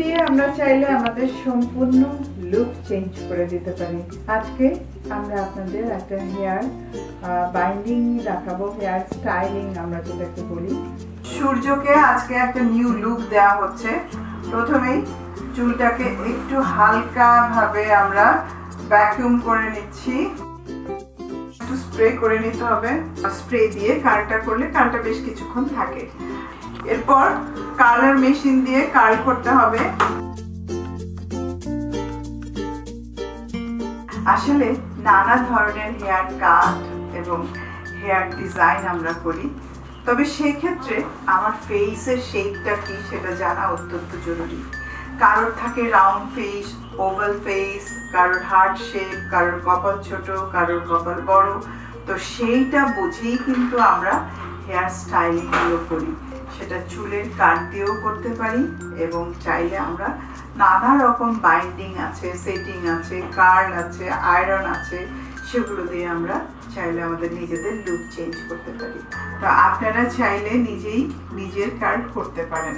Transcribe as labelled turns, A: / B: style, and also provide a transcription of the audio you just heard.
A: দিয়ে আমরা চাইলে আমাদের সম্পূর্ণ লুক চেঞ্জ করে দিতে পারি। আজকে আমরা আপনাদের একটা হেয়ার বাইন্ডিং দেখাবো হেয়ার স্টাইলিং আমরা যেটাকে বলি। সূর্যকে আজকে একটা নিউ লুক দেওয়া হচ্ছে। প্রথমেই চুলটাকে একটু হালকা ভাবে আমরা ভ্যাকুয়াম করে নিচ্ছি। একটু স্প্রে করে নিতে হবে স্প্রে দিয়ে কালটা করলে কালটা বেশ কিছুক্ষণ থাকে। এরপর কালার মেশিন দিয়ে কাল করতে হবে। আসলে নানা ধরনের হেয়ার কাট এবং হেয়ার ডিজাইন আমরা করি। তবে সেই ক্ষেত্রে আমার ফেসের শেপটা কি সেটা জানা অত্যন্ত জরুরি। কারোর থাকে রাউন্ড ফেস ওভাল ফেস কারোর হার্ট শেপ কারোর কপাল ছোট কারোর কপাল বড়। তো সেইটা বুঝেই কিন্তু আমরা হেয়ার স্টাইলিংগুলো করি। সেটা চুলের কাট দিয়েও করতে পারি এবং চাইলে আমরা নানা রকম বাইন্ডিং আছে সেটিং আছে কার্ল আছে আয়রন আছে, সেগুলো দিয়ে আমরা চাইলে আমাদের নিজেদের লুক চেঞ্জ করতে পারি। তো আপনারা চাইলে নিজেই নিজের কার্ড করতে পারেন।